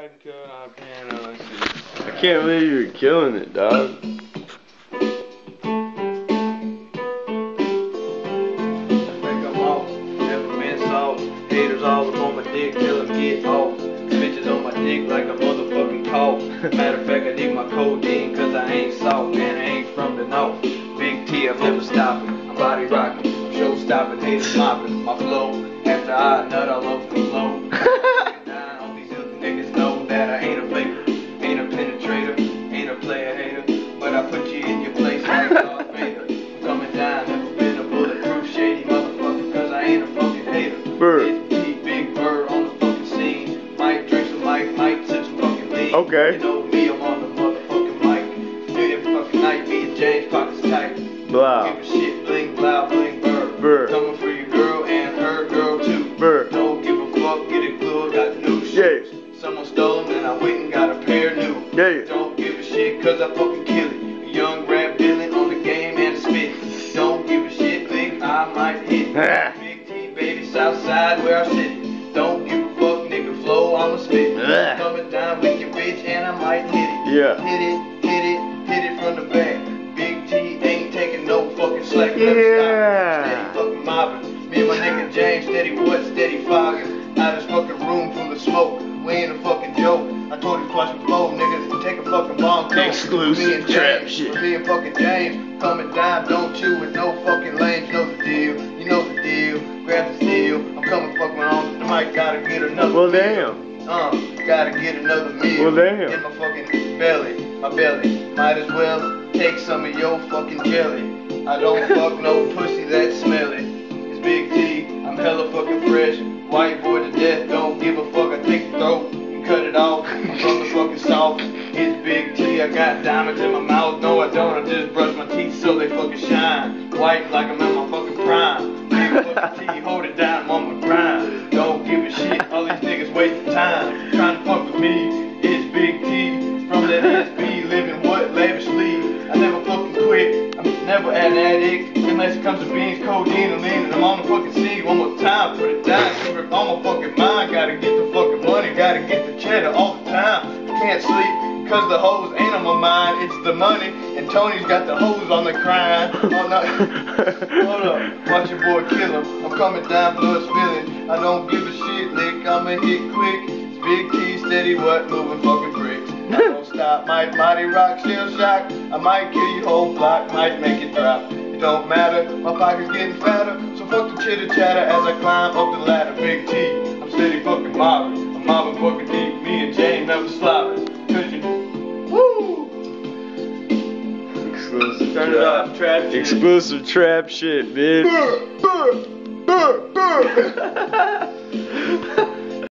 I can't believe you're killing it, dog. I. Haters all up on my dick, them get off. Bitches on my dick like a motherfucking cough. Matter of fact, I dig my codeine cause I ain't soft, man, I ain't from the north. Big T, I'm never stopping. I'm body rocking, show stopping, haters mopping. My flow, after I nut all over the floor. But I put you in your place like Darth Vader. Coming down, never been a bulletproof shady motherfucker, cause I ain't a fucking hater. Bird. Big, big bird on the fucking scene. Might drink some Mike, might sip fucking lean. Okay. You know me, I'm on the motherfucking mic. Do every fucking night, me and James pockets tight. Blah. Give a shit, I went and got a pair new. Yeah. Don't give a shit, cause I fucking kill it. Young rap villain on the game and the spit. Don't give a shit, think I might hit. Big T, baby, south side where I sit. Don't give a fuck, nigga, flow, I'ma spit. Coming down with your bitch and I might hit it. Yeah. Hit it, hit it, hit it from the back. Big T ain't taking no fucking slack. Yeah. 40 plus. Take a fucking long. Exclusive me and trap shit. Me and fucking James. Coming down, don't you, with no fucking lanes. Know the deal, you know the deal. Grab the steel. I'm coming fuck my own. The Might gotta get another. Well, damn. Uh, gotta get another meal well, damn. in my fucking belly, my belly. Might as well take some of your fucking jelly. I don't fuck no pussy that smelly. It's big deal. I'm fucking south. It's Big T, I got diamonds in my mouth. No, I don't. I just brush my teeth so they fucking shine. White like I'm in my fucking prime. Big fucking T, hold it down, I'm on my grind. Don't give a shit. All these niggas wasting time trying to fuck with me. It's Big T from that SB, living what lavishly. I never fucking quit. I'm never an addict unless it comes to beans, codeine, and lean. And I'm on the fucking scene one more time. Down, super on my fucking mind. Gotta get the fucking money, gotta get the cheddar the time. Can't sleep. Cause the hoes ain't on my mind, it's the money. And Tony's got the hoes on the crying. Oh no. Hold up, watch your boy kill him. I'm coming down, blood spilling. I don't give a shit, lick, I'ma hit quick. It's Big T, steady what, moving fucking bricks. I don't stop, might body rock, still shock. I might kill your whole block, might make it drop. It don't matter, my pocket's getting fatter. So fuck the chitter chatter as I climb up the ladder. Big T, I'm steady fucking. Mobbing It up, trap shit. Explosive trap shit, bitch.